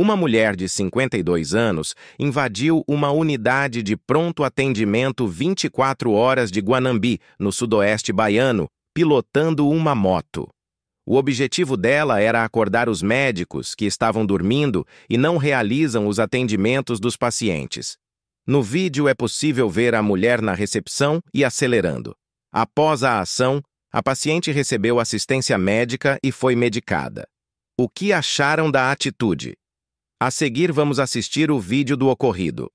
Uma mulher de 52 anos invadiu uma unidade de pronto atendimento 24 horas de Guanambi, no sudoeste baiano, pilotando uma moto. O objetivo dela era acordar os médicos que estavam dormindo e não realizam os atendimentos dos pacientes. No vídeo é possível ver a mulher na recepção e acelerando. Após a ação, a paciente recebeu assistência médica e foi medicada. O que acharam da atitude? A seguir, vamos assistir o vídeo do ocorrido.